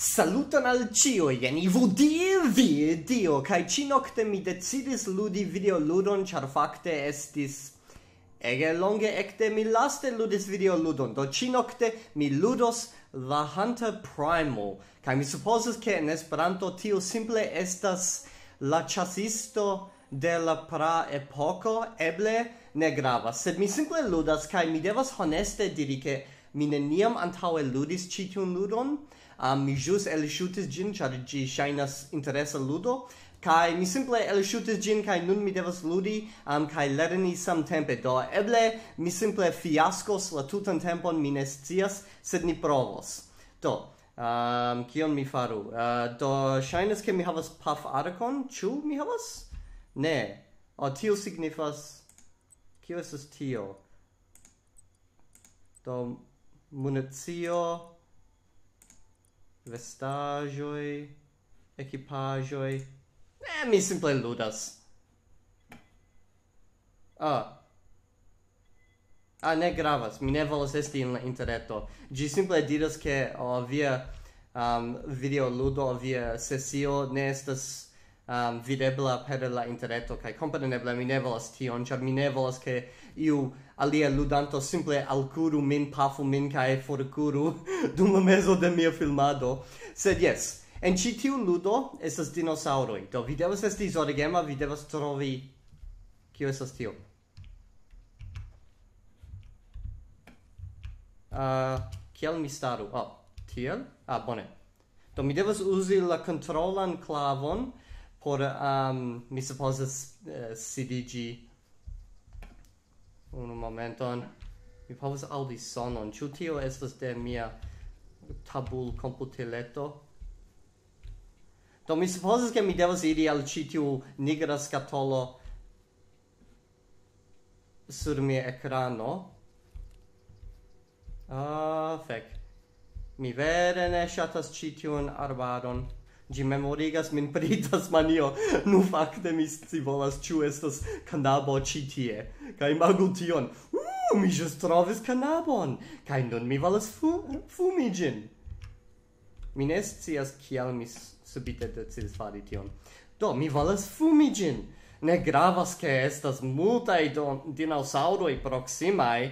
Saluton al cio, jen Ivudie vi, dio, kai ci nocte mi decidis ludi videoludon, char fakte estis ege longe ecte mi laste ludis videoludon, do ci nocte mi ludos La Hunter Primal, kai mi supposes che en Esperanto tio simple estas la chasisto de la pra epoco, eble ne gravas, sed mi simple ludas, kai mi devas honeste diri che mi neniam antaue ludis citiun ludon, um, mi jus el shootis gin char gi shinas interesa ludo kai mi simple el shootis gin kai nun mi devas ludi um, kai lerni samtempe. Do eble mi simple fiaskos la tutan tempon mi ne scias sed ni provos. Do um, kion mi faru? Uh, do shinas ke mi havas puff arcon chu mi havas? Ne. O tio signifas kio estas tio? Do munizio vestajoi equipajoi Ne, mi simple ludas. Ah. Ah, ne gravas. Mi ne volas esti in la interneto gi simple diras ke oh, via um, videoludo, via sesio ne estas um, videbla per la interreto kaj kompreneble mi ne volas tion ĉar mi ne volas ke iu alia ludanto simple alkuru min pafu min kaj forkuru dum la mezo de mia filmado sed jes en ĉi tiu ludo estas dinosauroj do vi devas esti zorgema vi devas trovi kio estas tio Uh, kiel mi staru? Oh, tiel? Ah, bone. Do mi devas uzi la kontrolan clavon por um, mi supposas eh, uh, CDG unu momenton. Mi povas aŭdi sonon. Ĉu tio estas de mia tabul computileto do mi supposas ke mi devas iri al ĉi tiu nigra skatolo sur mia ekrano. Ah fek. Mi vere ne ŝatas ĉi tiun arbaron. Gi memorigas min pritas manio. Nu fakte mi scivolas ĉu estas kanabo ĉi tie. Kaj imagu tion. Uh, mi ĵus trovis kanabon. Kaj nun mi volas fu fumi ĝin. Mi ne scias kial mi subite decidis fari tion. Do, mi volas fumi ĝin. Ne gravas ke estas multaj dinosauroj proksimaj.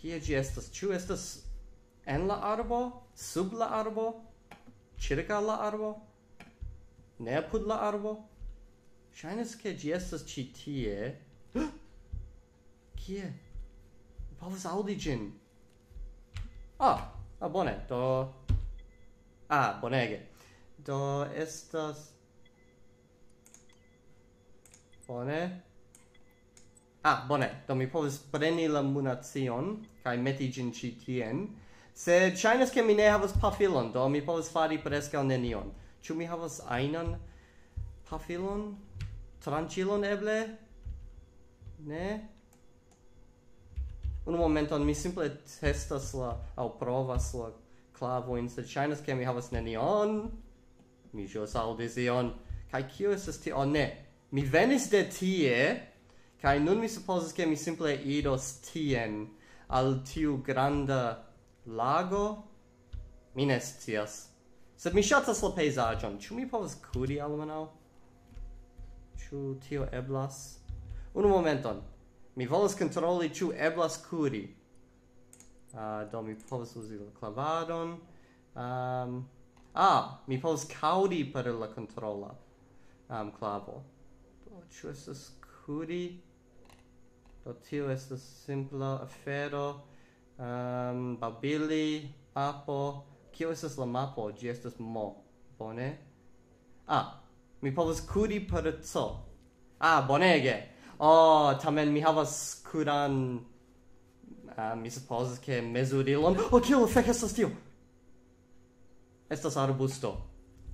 Kie ĝi estas? Ĉu estas en la arbo? Sub la arbo? circa la arbo, ne apud la arbo. shainas ke gi estas ĉi tie. Kie? Mi povas aŭdi ĝin. Ah, ah bone, do... Ah, bonege. Do estas... Bone. Ah, bone. Do mi povas preni la munacion, kaj meti ĝin ĉi tien. Sed ŝajnas ke mi ne havas pafilon, do mi povas fari preskaŭ nenion. Ĉu mi havas ajnan pafilon? Tranĉilon eble? Ne? Unu momenton, mi simple testas la, aŭ provas la klavojn, sed ŝajnas ke mi havas nenion. Mi ĵus aŭdis ion. Kaj kio estas tio? Oh, ne. Mi venis de tie, kaj nun mi supozas ke mi simple iros tien al tiu granda Lago? Mi ne scias. Sed mi ŝatas la pejzaĝon. Ĉu mi povas kuri almenaŭ? Ĉu tio eblas? Unu momenton. Mi volas kontroli ĉu eblas kuri. Uh, do mi povas uzi la klavadon. Um, ah, mi povas kaŭdi per la kontrola um, klavo. Do ĉu estas kuri? Do tio estas simpla afero um, babili, papo, kio estas la mapo? Gi estas mo. Bone? Ah, mi povas kuri per co. Ah, bonege! Oh, tamen mi havas kuran... Uh, mi supposas che mesurilon... Oh, kio, fec estas tio! Estas arbusto.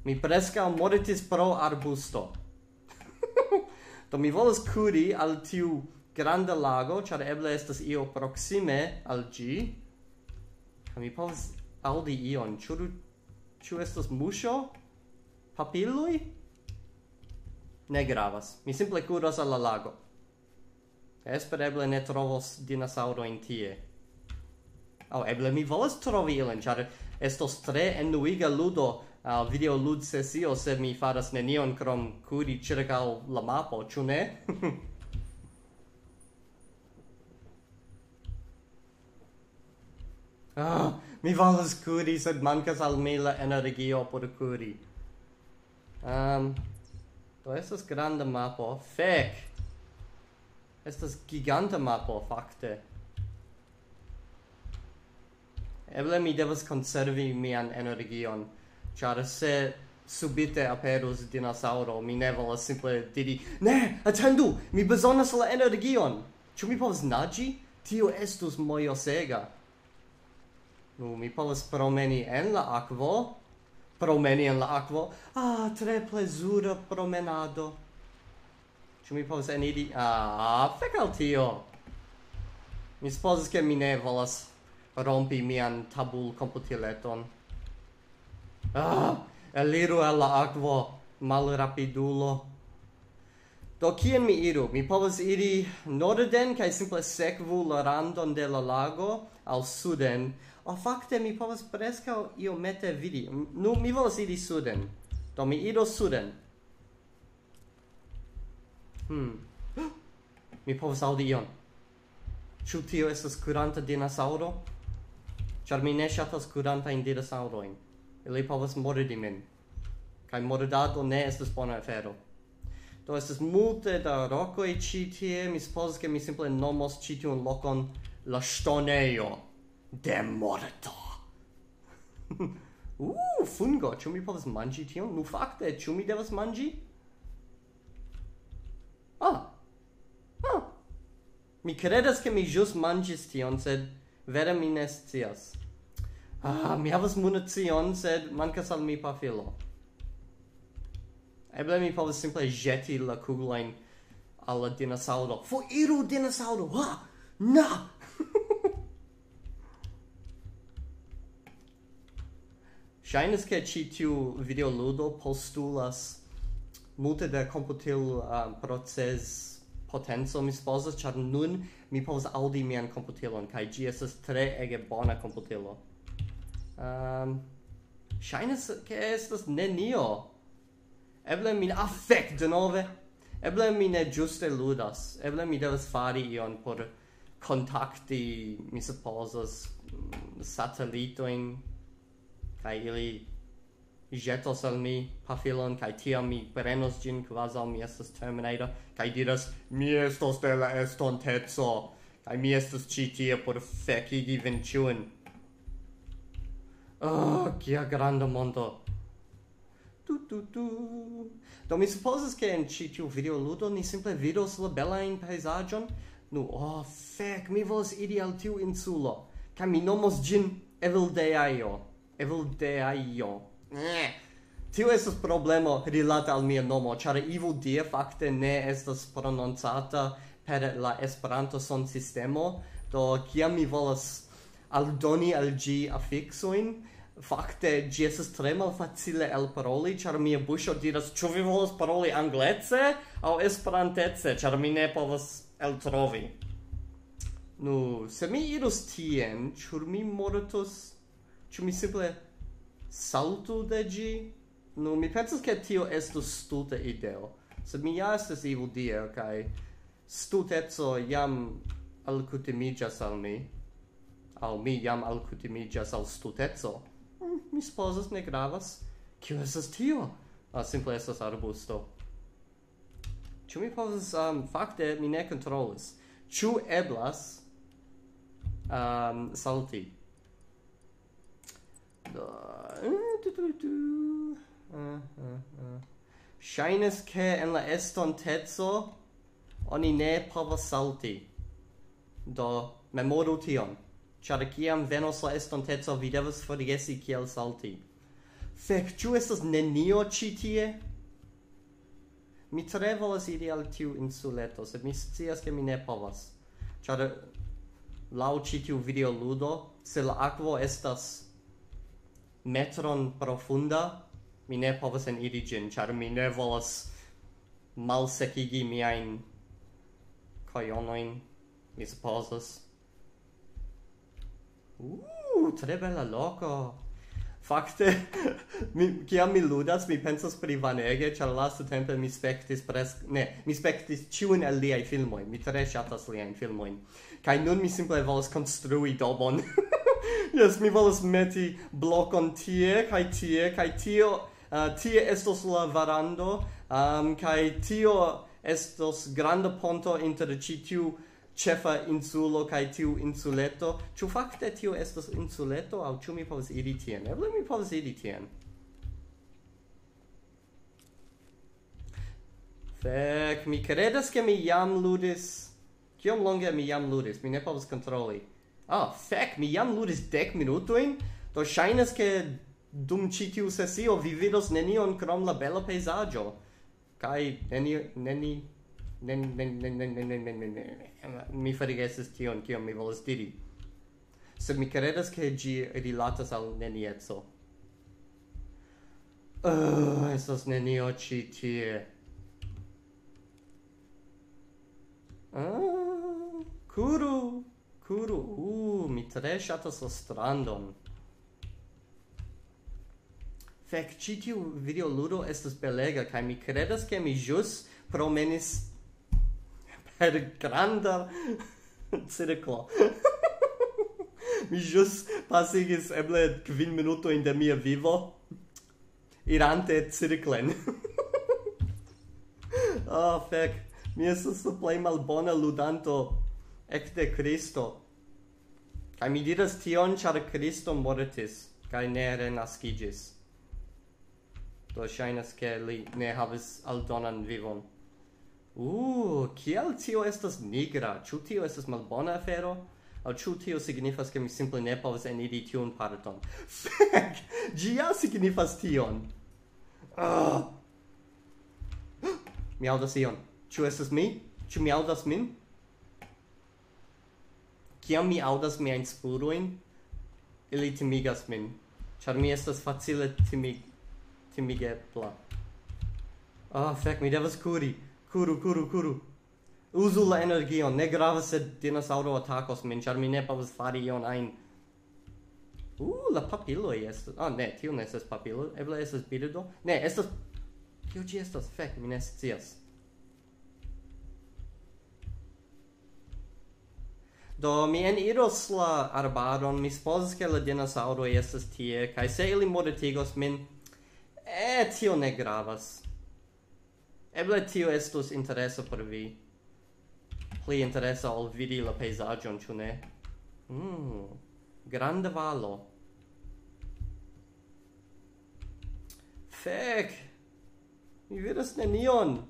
Mi presca moritis pro arbusto. Do mi volas kuri al tiu granda lago, char eble estas io proxime al gi. Ca mi povas audi ion. Ĉu ĉu estas muŝo? Papiloj? Ne gravas. Mi simple kuras al la lago. Espereble ne trovos dinosaurojn tie. Oh, eble mi volas trovi ilin, ĉar estos tre enuiga ludo al uh, video lud sesio se mi faras nenion krom kuri ĉirkaŭ la mapo, ĉu ne? Ah, mi volas curi, sed mancas al mi la energio por curi. Um, do estas granda mapo. Fek! Estas giganta mapo, fakte. Eble mi devas conservi mian energion, char se subite aperus dinosauro, mi ne volas simple diri, ne, attendu, mi besonas la energion! Ču mi povas nagi? Tio estus mojosega. Nu, mi povas promeni en la akvo, promeni en la akvo. Ah, tre plezura promenado. Ĉu mi povas eniri? Ah, fek al tio. Mi supozas ke mi ne volas rompi mian tabul komputileton. Ah, eliru el la akvo, malrapidulo. Do kien mi iru? Mi povas iri norden kaj simple sekvu la randon de la lago al suden o fakte mi povas preskaŭ iomete vidi. Nu mi volas iri suden. Do mi ido suden. Hmm. mi povas aŭdi ion. Ĉu tio estas kuranta dinosaŭro? Ĉar mi ne ŝatas kurantajn dinosaŭrojn. Ili povas mordi min. Kaj mordado ne estas bona afero. Do estas multe da rokoj ci tie, mi supposes ke mi simple nomos ci tiun locon la stoneio de morto. uh, fungo, ĉu mi povas manĝi tion? Nu fakte, ĉu mi devas manĝi? Ah. Ah. Mi credas ke mi ĵus manĝis tion, sed vere mi ne scias. Ah, mi havas municion, sed mancas al mi pafilo. Eble mi povas simple jeti la kuglojn al la dinosaŭro. Foiru dinosaŭro! Ah! Na! Ŝajnas che ci tiu videoludo postulas multe da computil um, proces potenzo mi sposa char nun mi povas audi mian komputilon kaj kai estas tre ege bona computilo Um, ŝajnas ke estas nenio. Eble min afek denove. Eble mi ne juste ludas. Eble mi devas fari ion por kontakti mi supozas mm, satelitoin kai ili jetos al mi pafilon kai tiam mi prenos gin quasi mi estas terminator kai diras mi estos de la estontezo kai mi estas ci tie por fekigi vin ĉiun oh kia granda mondo. Tu tu tu. Do mi supposes ke en ci tiu videoludo ni simple vidos la belajn pejzaĝon? Nu oh fek mi vos ideal tiu insulo kai mi nomos ĝin Evildeaio. Evil Dio. Eh. Tio estas problemo rilata al mia nomo, ĉar Evil Die fakte ne estas prononcata per la Esperanto son sistemo, do kiam mi volas aldoni al ĝi afiksoin, fakte ĝi estas tre malfacile elparoli, ĉar mia buŝo diras ĉu vi volas paroli anglece aŭ esperantece, ĉar mi ne povas eltrovi. Nu, se mi irus tien, ĉu mi mortus Ĉu mi simple saltu de ĝi? Nu, mi pensas ke tio estus stulta ideo, sed mi ja estas evil dia, kaj stulteco jam alkutimiĝas al mi, al mi jam alkutimiĝas al stulteco. Mm, mi supozas ne gravas. Kio estas tio? Ah, simple estas arbusto. Ĉu mi povas um, fakte mi ne kontrolis. Ĉu eblas um, salti? Ŝajnas mm, mm, mm. ke en la estonteco oni ne povas salti. Do memoru tion. Ĉar kiam venos la estonteco, vi devas forgesi kiel salti. Fek, ĉu estas nenio ĉi tie? Mi tre volas iri al tiu insuleto, sed mi scias ke mi ne povas. Ĉar laŭ ĉi tiu videoludo, se la akvo estas metron profunda, mi ne povas en iri gin, char mi ne volas malsecigi miain coionoin, mi supposas. Uh, tre bella loco! Fakte, mi, kiam mi ludas, mi pensas pri Vanege, ĉar lasta tempe mi spectis pres... Ne, mi spectis ĉiun el liai filmoin. Mi tre shatas liajn filmoin. Kai nun mi simple volas construi domon. Yes, mi volas meti blokon tie, kai tie, kai tio, uh, tie estos la varando, um, kai tio estos granda ponto inter ci tiu cefa insulo kai tiu insuleto. Ĉu fakte tio estos insuleto aŭ ĉu mi povas iri tien? Eble mi povas iri tien. Fek, mi credas ke mi jam ludis. Kiom longe mi jam ludis? Mi ne povas kontroli. Ah, fek, mi jam ludis dek minutoin. do shainas ke dum ĉi tiu sesio vi vidos nenion krom la bela pejzaĝo kaj neni neni nen nen nen nen nen nen nen nen mi forgesis tion kion mi volas diri sed mi kredas ke ĝi rilatas al nenieco Uh, esos nenio ĉi tie. Ah, kuru! tre ŝatas la strandon. Fek, ĉi tiu videoludo estas belega kaj mi kredas ke mi ĵus promenis per granda cirklo. mi ĵus pasigis eble kvin minutojn de mia vivo irante cirklen. Oh, fek, mi estas la plej malbona ludanto ekde Kristo. Kai mi diras tion, char Kristo mortis kai ne renaskiĝis. Do shainas ke li ne havis aldonan vivon. Uh, kiel tio estas nigra? Ĉu tio estas malbona afero? Aŭ ĉu tio signifas ke mi simple ne povas eniri tiun parton? Fek! Ĝi ja signifas tion! Ah! mi aŭdas ion. Ĉu estas mi? Ĉu mi aŭdas min? Ciam mi audas miajn spuroin, ili timigas min, ĉar mi estas facile timig timigebla. Ah, oh, fek, mi devas kuri. Kuru, kuru, kuru. Uzu la energion, ne grava se dinosauro atakos min, char mi ne povas fari ion ajn. Uh, la papilo estas... Ah, oh, ne, tio ne estas papilo, eble estas birdo. Ne, estas... Kio ci estas? Fek, mi ne scias. Do mi en iros la arbaron, mi supposas che la dinosauro estas tie, kai se ili mortigos min, eh, tio ne gravas. Eble tio estus interesa por vi. Pli interesa ol vidi la peisagion, ciu ne? Mm, grande valo. Fek! Mi vidas nenion!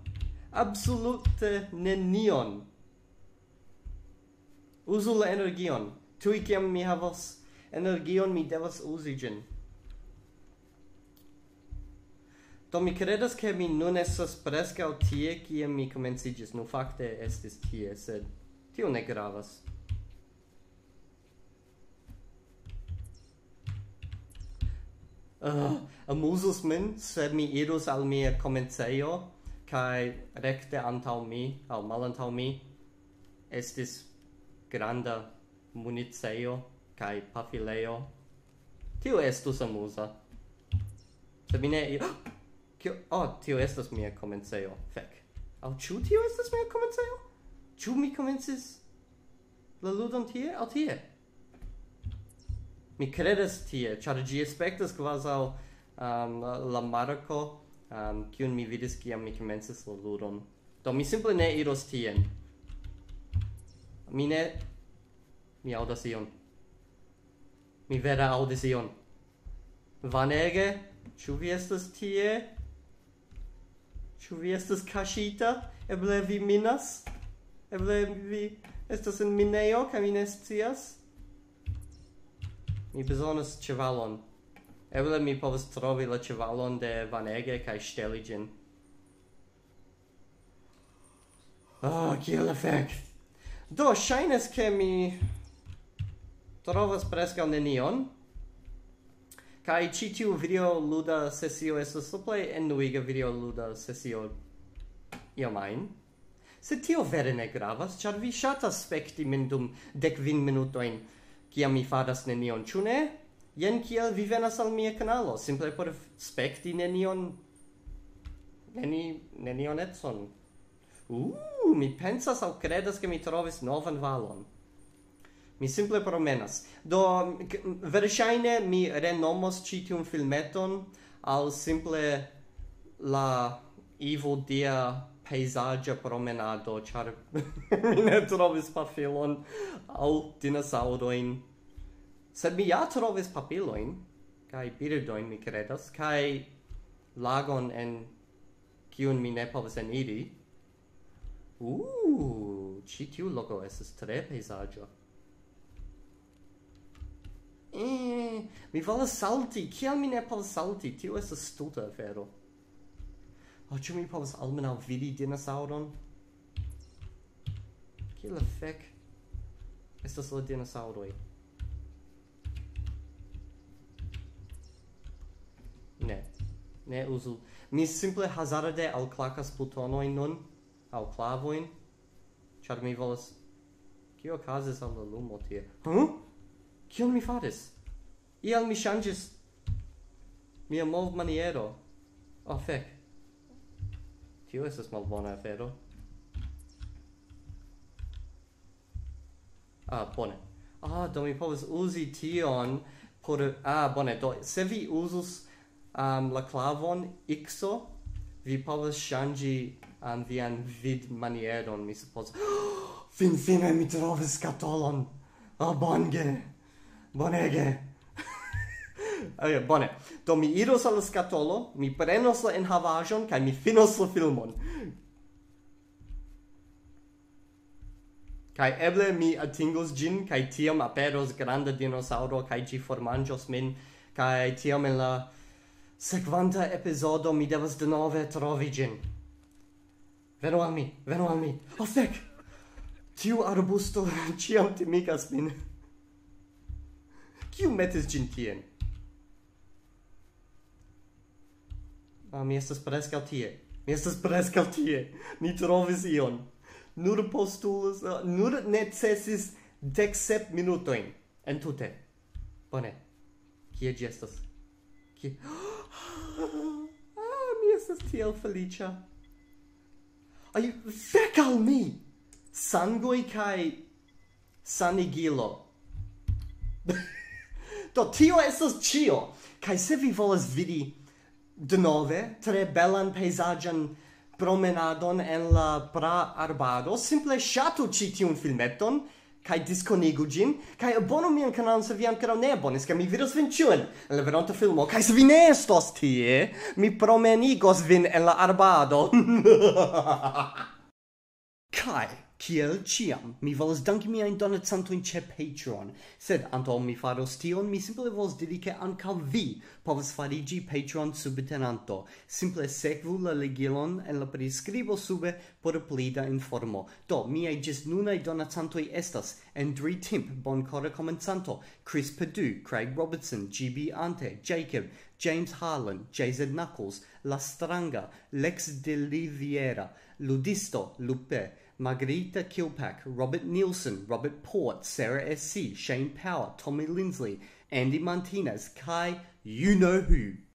Absolute nenion! Usu la energion. Tui kiam mi havas energion, mi devas usi gin. Do mi credas che mi nun estas prescau tie kie mi comencigis. Nu fakte estis tie, sed tio ne gravas. Ah, uh, amusus min, sed mi irus al mia comenceio, kai recte antau mi, al malantau mi, estis granda municeio kai pafileo. Tio estus amusa. Se mi ne... Kio... Oh, tio estas mia comenceio. Fek. Au, ciu tio estas mia comenceio? Ciu mi comences la ludon tie? Au, tie. Mi credes tie, char gi aspectas quasau um, la marco um, kiun mi vidis kiam mi comences la ludon. Do mi simple ne iros tien. Mi ne... Mi audas ion. Mi vera audis ion. Vanege, ĉu vi estas tie? Ĉu vi estas kaŝita? Eble vi minas? Eble vi estas en minejo kaj mi ne scias? Mi bezonas ĉevalon. Eble mi povas trovi la ĉevalon de Vanege kaj ŝteli ĝin. Ah, oh, kiel efekt! Do, ŝajnas ke mi trovas preskaŭ nenion. Kai ci tiu video luda sesio estas en nuiga video luda sesio io main. Se tio vere ne gravas, char vi ŝatas spekti min dum dekvin minutojn kia mi fadas nenion, ĉu ne? Jen kiel vi venas al mia kanalo, simple por spekti nenion neni nenion etson. Uh! mi pensas au credas che mi trovis novan valon. Mi simple promenas. Do, verŝajne mi renomos ĉi tiun filmeton al simple la Ivo Dia pejzaĝa promenado, char mi ne trovis papilon au dinosauroin. Sed mi ja trovis papiloin, kai birdoin mi credas, kai lagon en kiun mi ne povas eniri. Uh, ci tiu loko estas tre pejzaĝa. Eh, mi volas salti. kiel mi ne povas salti? Tio estas stulta afero. Oh, ĉu mi povas almenaŭ vidi dinosauron? Kiel la fek? Estas la dinosauroj. Ne. Ne uzu. Mi simple hazarde alklakas butonojn nun au clavoin, char mi volas... kio ocasas al la lumo tie? Huh? kion mi faris? Ial mi ŝanĝis mia mov maniero. Oh, fek Tio estas malbona afero. Ah, bone. Ah, do mi povas uzi tion por... Ah, bone, do se vi usus um, la clavon Xo, vi povas ŝanĝi an vian vid manieron, mi suppose. Oh, fin fine mi trovis skatolon. Oh, ah, bonge. Bonege. okay, bone. Do mi iros al scatolo, mi prenos la enhavajon, kai mi finos la filmon. Kai eble mi atingos gin kai tiam aperos granda dinosauro kai gi formanjos min kai tiam in la sequanta episodo mi devas denove trovi gin. Venu al mi, venu al mi. Oh, fec! Tiu arbusto ciam timigas min. Kiu metis gin tien? Ah, mi estas prescau tie. Mi estas prescau tie. Mi trovis ion. Nur postulus, uh, nur necesis dec sep minutoin. En tute. Bone. Kie gi estas? Kie... ah, mi estas tiel felicia ai fec al mi! Sangoi kai sanigilo. Do tio estas cio kai se vi volas vidi denove tre belan pejzaĝan promenadon en la pra arbado simple shatu citi tiun filmeton kai disconigu gin kai abono mian kanalon se vi ankoraŭ ne abonis kai mi vidos vin ĉiun en la veronta filmo kai se vi ne estos tie mi promenigos vin en la arbado. Kai. Kiel ciam, mi volas danki miajn donacantojn ĉe Patreon, sed antaŭ mi faros tion, mi simple volas diri ke ankaŭ vi povas fariĝi Patreon subtenanto. Simple sekvu la ligilon en la priskribo sube por pli da informo. Do, miaj ĝis nunaj donacantoj estas Andri Timp, Boncora Comensanto, Chris Perdue, Craig Robertson, GB Ante, Jacob, James Harlan, JZ Knuckles, La Stranga, Lex de Liviera, Ludisto, Lupe, Margarita Kilpack, Robert Nielsen, Robert Port, Sarah SC, Shane Power, Tommy Lindsley, Andy Martinez, Kai, you know who.